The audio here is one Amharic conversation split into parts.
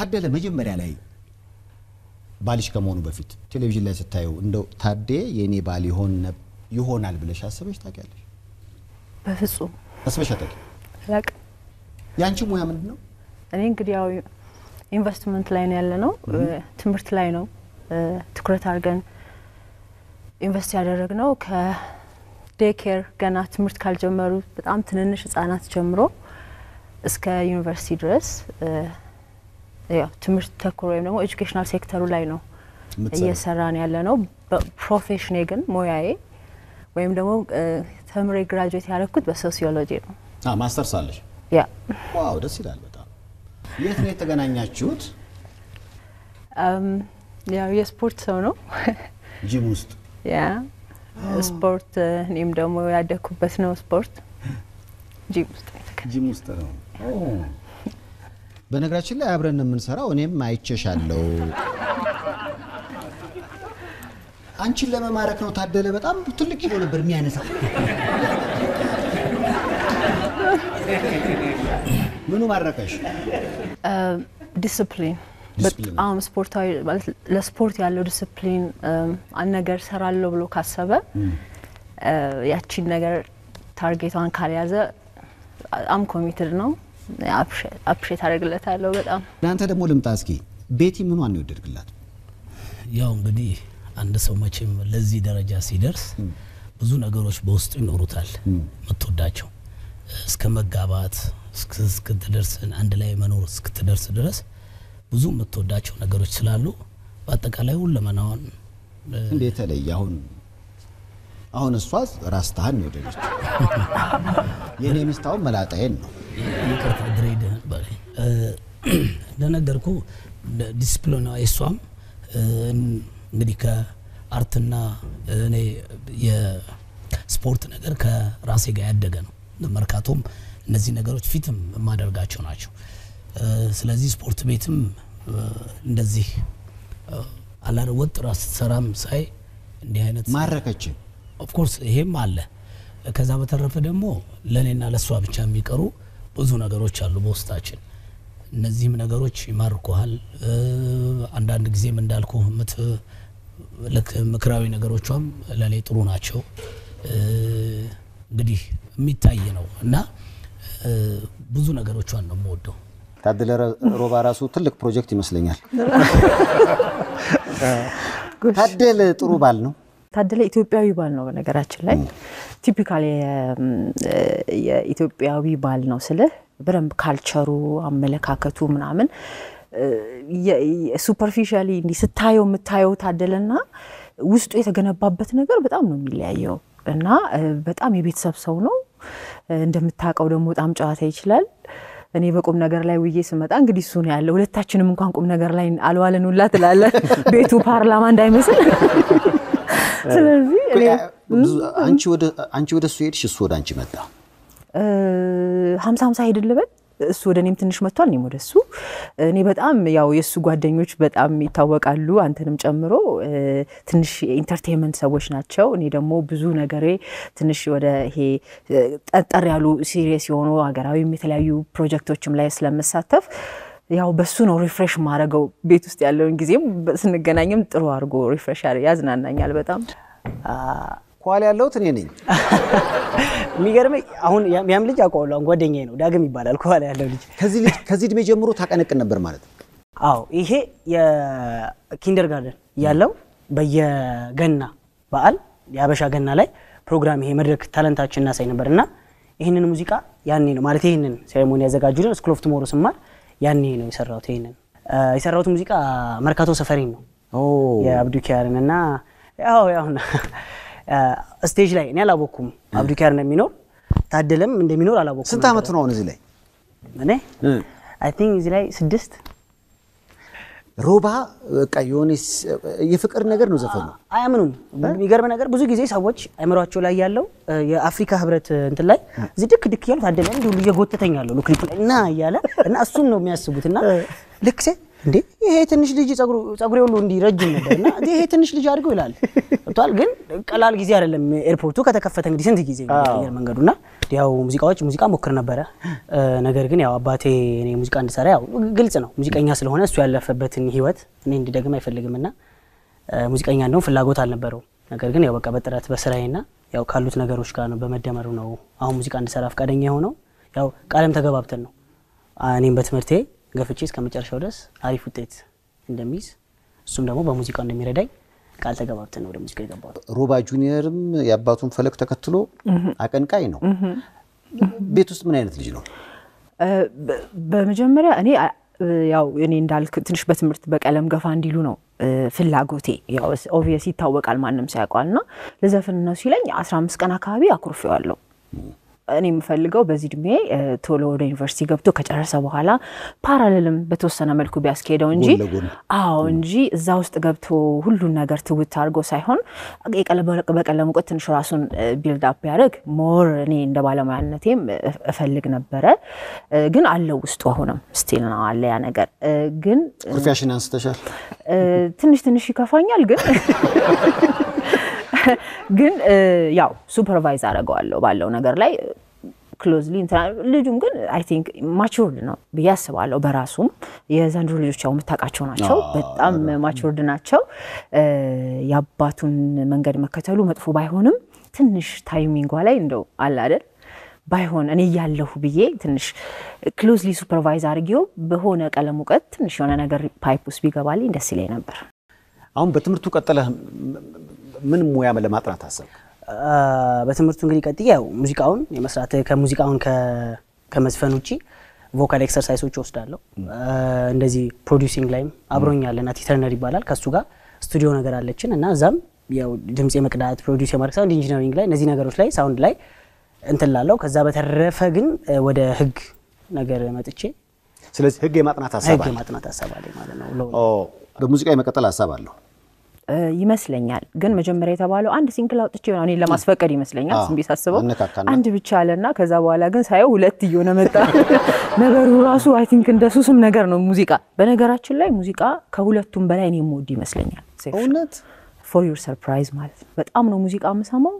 ታደለ መጀመሪያ ላይ ባልሽ ከመሆኑ በፊት ቴሌቪዥን ላይ ስታየው እንደው ታዴ የእኔ ባል ይሆናል ብለሽ አስበሽ ታውቂያለሽ? በፍጹም አስበሽ አታውቂም? የአንቺ ሙያ ምንድን ነው? እኔ እንግዲህ ያው ኢንቨስትመንት ላይ ነው ያለ ነው፣ ትምህርት ላይ ነው ትኩረት አድርገን ኢንቨስት ያደረግ ነው ከዴኬር ገና ትምህርት ካልጀመሩ በጣም ትንንሽ ህጻናት ጀምሮ እስከ ዩኒቨርሲቲ ድረስ ትምህርት ተኮር ወይም ደግሞ educational sector ኡ ላይ ነው? እየሰራን ያለ ነው። በ profession ኤ ግን ሙያዬ ወይም ደግሞ ተምሬ graduate ያደረግኩት በሶሲዮሎጂ ነው። ማስተርስ አለሽ? yeah wow ደስ ይላል በጣም። የት ነው የተገናኛችሁት? ያው የስፖርት ሰው ነው ጂም ውስጥ yeah ስፖርት እኔም ደግሞ ያደግኩበት ነው ስፖርት ጂም ውስጥ ጂም ውስጥ ነው። በነገራችን ላይ አብረን የምንሰራው። እኔም አይቼሻለሁ። አንቺን ለመማረክ ነው ታደለ በጣም ትልቅ ኪሎ ነበር የሚያነሳው። ምኑ ማረከሽ? ዲስፕሊን በጣም ስፖርታዊ ለስፖርት ያለው ዲስፕሊን አንድ ነገር ሰራለሁ ብሎ ካሰበ ያቺን ነገር target ቷን ካልያዘ በጣም committed ነው። appreciate አደርግለታለሁ በጣም ለአንተ ደግሞ ልምጣ እስኪ። ቤቲ ምኗን ነው የወደድክላት? ያው እንግዲህ አንድ ሰው መቼም ለዚህ ደረጃ ሲደርስ ብዙ ነገሮች በውስጡ ይኖሩታል የምትወዳቸው እስከ መጋባት እስክ- እስክትደርስ አንድ ላይ መኖር እስክትደርስ ድረስ ብዙ የምትወዳቸው ነገሮች ስላሉ በአጠቃላይ ሁለመናዋን እ፣ እንዴት ተለየ? አሁን አሁን እሷ ራስታህን ነው የወደደች። የእኔ ሚስት አሁን መላጣዬን ነው። ይቅርታ በለኝ። እ፣ እንደነገርኩ ዲስፕሊኗ የሷም እንግዲህ ከአርትና እኔ የስፖርት ነገር ከራሴ ጋር ያደገ ነው። መርካቶም እነዚህ ነገሮች ፊትም የማደርጋቸው ናቸው። ስለዚህ ስፖርት ቤትም እንደዚህ እ፣ አላረ ወጥ ራስ ስትሰራም ሳይ እንዲህ አይነት ማረከችን። ኦፍኮርስ ይሄም አለ። ከዛ በተረፈ ደግሞ ለእኔና ለእሷ ብቻ የሚቀሩ ብዙ ነገሮች አሉ በውስጣችን። እነዚህም ነገሮች ይማርኩሃል። አንዳንድ ጊዜም እንዳልኩ ምት ልክ ምክራዊ ነገሮቿም ለእኔ ጥሩ ናቸው። እንግዲህ የሚታይ ነው እና ብዙ ነገሮቿን ነው የምወደው። ታደለ ሮባ ራሱ ትልቅ ፕሮጀክት ይመስለኛል። ታደለ ጥሩ ባል ነው። ታደለ ኢትዮጵያዊ ባል ነው። በነገራችን ላይ ቲፒካል የኢትዮጵያዊ ባል ነው ስልህ በደንብ ካልቸሩ፣ አመለካከቱ ምናምን ሱፐርፊሻሊ እንዲህ ስታየው የምታየው ታደለና ውስጡ የተገነባበት ነገር በጣም ነው የሚለያየው እና በጣም የቤተሰብ ሰው ነው። እንደምታውቀው ደግሞ በጣም ጨዋታ ይችላል። እኔ በቁም ነገር ላይ ውዬ ስመጣ እንግዲህ እሱ ነው ያለው። ሁለታችንም እንኳን ቁም ነገር ላይ አልዋለን ሁላ ትላለ ቤቱ ፓርላማ እንዳይመስል። ስለዚህ አንቺ ወደ አንቺ ወደ እሱ ሄድሽ፣ እሱ ወደ አንቺ መጣ። ሀምሳ ሀምሳ ሄድን ልበል። እሱ ወደ እኔም ትንሽ መጥቷል፣ እኔም ወደ እሱ። እኔ በጣም ያው የእሱ ጓደኞች በጣም ይታወቃሉ፣ አንተንም ጨምሮ ትንሽ የ entertainment ሰዎች ናቸው። እኔ ደግሞ ብዙ ነገሬ ትንሽ ወደ ይሄ ጠጠር ያሉ serious የሆኑ ሀገራዊም የተለያዩ ፕሮጀክቶችም ላይ ስለምሳተፍ ያው በሱ ነው refresh ማድረገው። ቤት ውስጥ ያለውን ጊዜም ስንገናኝም ጥሩ አድርጎ refresh ያዝናናኛል በጣም ኳል ያለሁት እኔ ነኝ። የሚገርመኝ አሁን ያም ልጅ አውቀዋለሁ። አሁን ጓደኛዬ ነው፣ ዳግም ይባላል። ከኋላ ያለው ልጅ ከዚህ ልጅ ከዚህ እድሜ ጀምሮ ታቀነቅን ነበር ማለት ነው። አዎ ይሄ የ kindergarten ያለው በየገና በዓል የአበሻ ገና ላይ ፕሮግራም ይሄ መድረክ talent ኣችን እናሳይ ነበር እና ይህንን ሙዚቃ ያኔ ነው ማለት ይህንን ceremony ያዘጋጁልን School of Tomorrow ስማር ያኔ ነው የሰራሁት። ይህንን እ፣ የሰራሁት ሙዚቃ መርካቶ ሰፈሪ ነው የአብዱኪያርን እና ያው ያው stage ላይ እኔ አላወኩም አብዱኪያር እንደሚኖር ታደለም እንደሚኖር አላወኩም። ስንት ዓመቱ ነው አሁን እዚህ ላይ? እኔ I think እዚህ ላይ ስድስት ሮባ በቃ የሆነ የፍቅር ነገር ነው ዘፈኑ። አያምኑም። የሚገርም ነገር ብዙ ጊዜ ሰዎች አእምሯቸው ላይ ያለው የአፍሪካ ህብረት እንትን ላይ እዚህ ድክ ድክ እያሉ ታደለ እንዲህ ሁሉ እየጎተተኝ ያለው ነው ክሊፕ ላይ እና እያለ እና እሱን ነው የሚያስቡት እና ልክ ሴ እንዴ ይሄ ትንሽ ልጅ ጸጉሬ ሁሉ እንዲህ ረጅም ነበር እና ይሄ ትንሽ ልጅ አድርገው ይላል። ቷል ግን ቀላል ጊዜ አይደለም። ኤርፖርቱ ከተከፈተ እንግዲህ ስንት ጊዜ መንገዱና ያው ሙዚቃዎች ሙዚቃ ሞክር ነበረ ነገር ግን ያው አባቴ እኔ ሙዚቃ እንድሰራ ያው ግልጽ ነው ሙዚቀኛ ስለሆነ እሱ ያለፈበትን ህይወት እኔ እንዲደግም አይፈልግም እና እ፣ ሙዚቀኛ እንደውም ፍላጎት አልነበረውም። ነገር ግን ያው በቃ በጥረት በስራዬና ያው ካሉት ነገሮች ጋር ነው በመደመሩ ነው አሁን ሙዚቃ እንድሰራ ፈቃደኛ የሆነው። ያው ቃለም ተገባብተን ነው እኔም በትምህርቴ ገፍቼ እስከ መጨረሻው ድረስ አሪፍ ውጤት እንደሚይዝ እሱም ደግሞ በሙዚቃው እንደሚረዳኝ ቃል ተገባብተን ወደ ሙዚቃ የገባሁት። ሮባ ጁኒየርም የአባቱን ፈለግ ተከትሎ አቀንቃኝ ነው። ቤት ውስጥ ምን አይነት ልጅ ነው? በመጀመሪያ እኔ ያው እኔ እንዳልክ ትንሽ በትምህርት በቀለም ገፋ እንዲሉ ነው ፍላጎቴ። ያው obvious ይታወቃል፣ ማንም ሰው ያውቀዋል። እና ልዘፍን ነው ሲለኝ 15 ቀን አካባቢ አኩርፌዋለሁ። እኔ የምፈልገው በዚህ እድሜ ቶሎ ወደ ዩኒቨርሲቲ ገብቶ ከጨረሰ በኋላ parallel ም በተወሰነ መልኩ ቢያስኬደው እንጂ አዎ እንጂ እዛ ውስጥ ገብቶ ሁሉን ነገር ትውት አድርጎ ሳይሆን በቀለም እውቀት ትንሽ ራሱን build up ያደርግ more እኔ እንደ ባለሙያነቴም እፈልግ ነበረ። ግን አለው ውስጡ አሁንም still ነው አለ ያ ነገር። ግን ኩርፊያሽን አንስተሻል። ትንሽ ትንሽ ይከፋኛል ግን ግን ያው supervise አደርገዋለሁ ባለው ነገር ላይ closely ልጁም ግን I think matured ነው ብዬ አስባለሁ። በራሱም የዘንድሮ ልጆች ያው የምታውቃቸው ናቸው፣ በጣም matured ናቸው። የአባቱን መንገድ መከተሉ መጥፎ ባይሆንም ትንሽ timing ጓ ላይ እንደው አለ አይደል ባይሆን እኔ እያለሁ ብዬ ትንሽ closely supervise አድርጌው በሆነ ቀለም እውቀት ትንሽ የሆነ ነገር pipe ውስጥ ቢገባልኝ ደስ ይለኝ ነበር። አሁን በትምህርቱ ቀጠለህ ምን ሙያ ለማጥናት አሰብክ? በትምህርቱ እንግዲህ ቀጥዬ ያው ሙዚቃውን የመስራት ከሙዚቃውን ከመዝፈን ውጭ vocal exercise ኦች ወስዳለሁ። እንደዚህ producing ላይም አብሮኛል እና ቲተርነር ይባላል ከሱ ጋር ስቱዲዮ ነገር አለችን እና እዛም ያው ድምፅ የመቅዳት produce የማድረግ sound engineering ላይ እነዚህ ነገሮች ላይ sound ላይ እንትን ላለው ከዛ በተረፈ ግን ወደ ህግ ነገር መጥቼ ስለዚህ ህግ የማጥናት ሀሳብ አለ። ማለት ነው። በሙዚቃ የመቀጠል ሀሳብ አለው። እ፣ ይመስለኛል ግን መጀመሪያ የተባለው አንድ single አውጥቼ እኔን ለማስፈቀድ ይመስለኛል። ብዬ ሳስበው አንድ ብቻ አለና ከዛ በኋላ ግን ሳየው ሁለት እየሆነ መጣ። ነገሩ ራሱ I think እንደ ሱስም ነገር ነው ሙዚቃ። በነገራችን ላይ ሙዚቃ ከሁለቱም በላይ እኔ የምወድ ይመስለኛል። እውነት For your surprise ማለት ነው። በጣም ነው ሙዚቃ የምሰማው።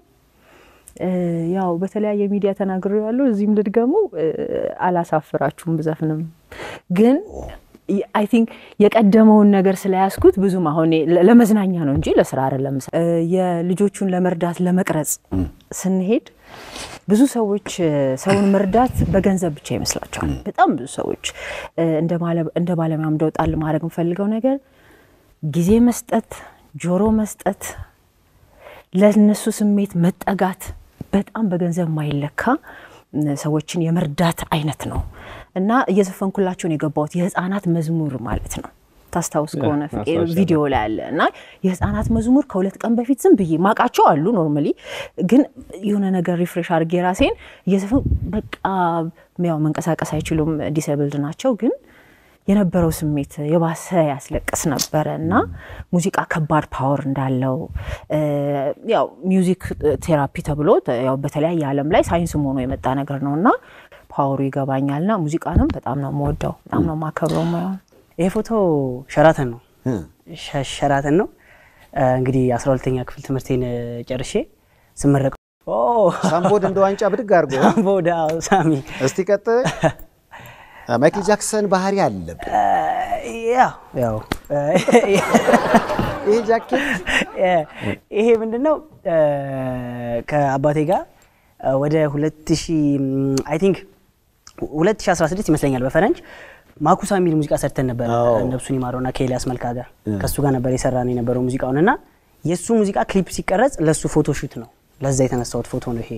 ያው በተለያየ ሚዲያ ተናግሬ ያለው እዚህም ልድገመው እ፣ አላሳፍራችሁም ብዘፍንም ግን I think የቀደመውን ነገር ስለያዝኩት ብዙም አሁን ለመዝናኛ ነው እንጂ ለስራ አይደለም። የልጆቹን ለመርዳት ለመቅረጽ ስንሄድ ብዙ ሰዎች ሰውን መርዳት በገንዘብ ብቻ ይመስላቸዋል። በጣም ብዙ ሰዎች እንደ ባለ- እንደ ባለሙያም እንደወጣል ማድረግ የምፈልገው ነገር ጊዜ መስጠት፣ ጆሮ መስጠት፣ ለነሱ ስሜት መጠጋት በጣም በገንዘብ የማይለካ እ፣ ሰዎችን የመርዳት አይነት ነው እና እየዘፈንኩላቸው ነው የገባሁት የህፃናት መዝሙር ማለት ነው። ታስታውስ ከሆነ ቪዲዮ ላይ አለ እና የህፃናት መዝሙር ከሁለት ቀን በፊት ዝም ብዬ ማቃቸው አሉ normally፣ ግን የሆነ ነገር refresh አድርጌ ራሴን እየዘፈን በቃ ያው መንቀሳቀስ አይችሉም disabled ናቸው ግን የነበረው ስሜት የባሰ ያስለቅስ ነበረ እና ሙዚቃ ከባድ power እንዳለው ያው music therapy ተብሎ ያው በተለያየ ዓለም ላይ ሳይንስም ሆኖ የመጣ ነገር ነው እና power ኡ ይገባኛልና ሙዚቃንም በጣም ነው የምወደው፣ በጣም ነው የማከብረው ሙያውን። ይሄ ፎቶ ሸራተን ነው እ፣ ሸ- ሸራተን ነው እንግዲህ አስራ ሁለተኛ ክፍል ትምህርቴን ጨርሼ ስመረቅ ኦ somebody እንደ ዋንጫ ብድግ አድርጎ ቦዳ ሳሚ እስቲ ቀጥል። ማይክል ጃክሰን ባህሪ አለብህ። ያው ያው ይሄ ጃኬት ይሄ ምንድን ነው ከአባቴ ጋር ወደ 2000 I think 2016 ይመስለኛል በፈረንጅ ማኩሳ የሚል ሙዚቃ ሰርተን ነበር። ነብሱን ይማረውና ከኤልያስ መልካ ጋር ከእሱ ጋር ነበር የሰራን የነበረው ሙዚቃውን። እና የእሱ ሙዚቃ ክሊፕ ሲቀረጽ ለእሱ photo shoot ነው። ለዛ የተነሳሁት ፎቶ ነው ይሄ